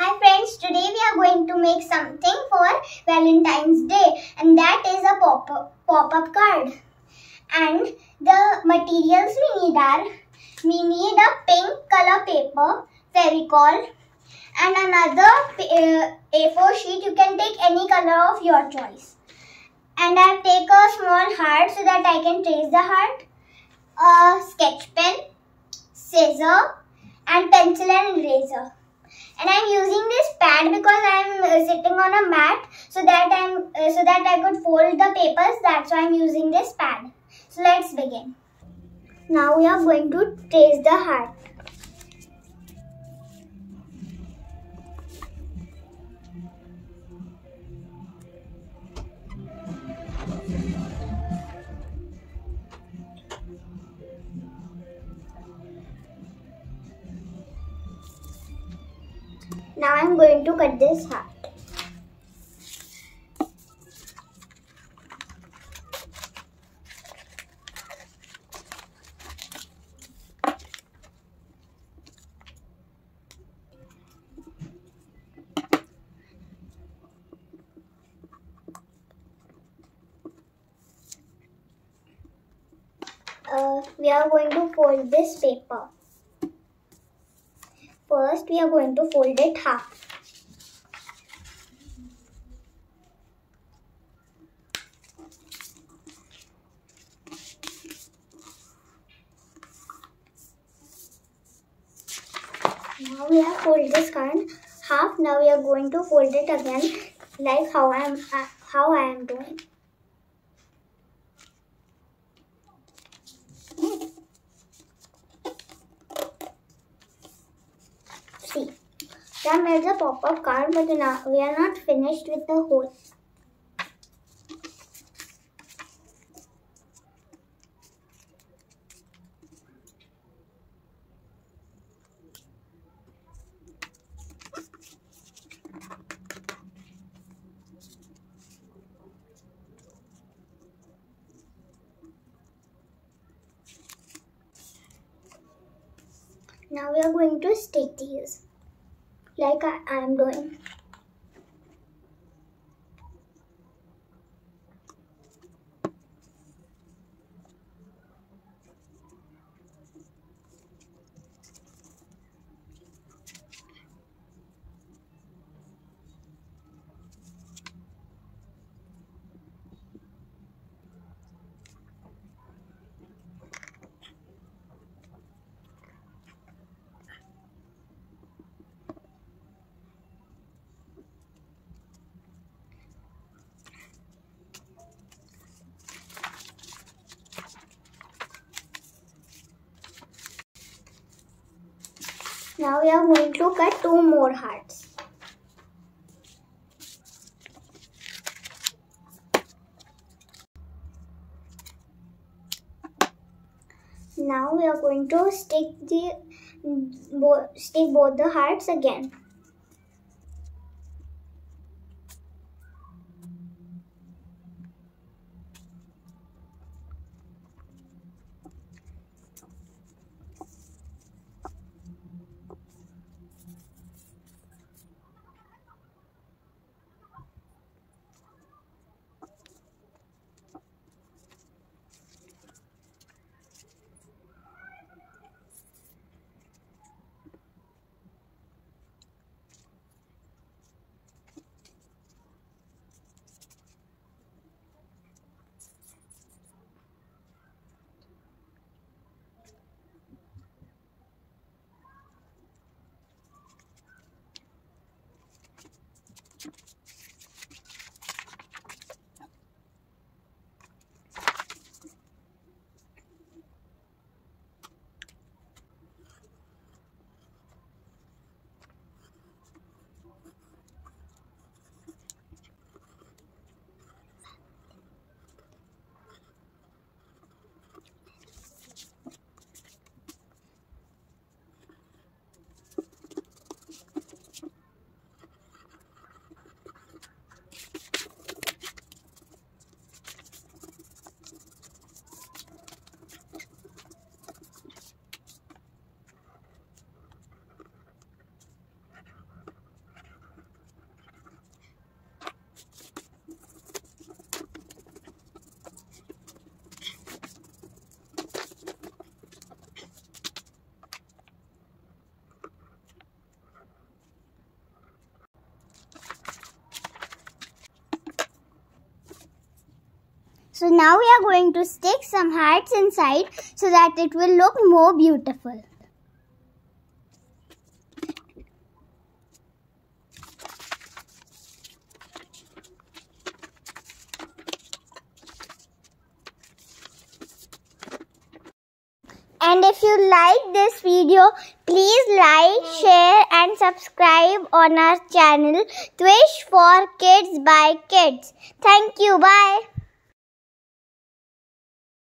Hi friends, today we are going to make something for Valentine's Day and that is a pop-up pop-up card. And the materials we need are, we need a pink color paper, Fevicol and another uh, A4 sheet. You can take any color of your choice. And I'll take a small heart so that I can trace the heart, a sketch pen, scissor and pencil and eraser and I'm using this pad because I'm uh, sitting on a mat so that I'm uh, so that I could fold the papers. That's why I'm using this pad. So let's begin. Now we are going to trace the heart Now I'm going to cut this heart. Uh, we are going to fold this paper. First, we are going to fold it half. Now we have folded this card half. Now we are going to fold it again, like how I am uh, how I am doing. That made a pop-up card, but we are not finished with the whole. Now we are going to stick these like I am doing. Now we are going to cut two more hearts. Now we are going to stick the stick both the hearts again. So now we are going to stick some hearts inside so that it will look more beautiful. And if you like this video, please like, share and subscribe on our channel Twish for Kids by Kids. Thank you. Bye.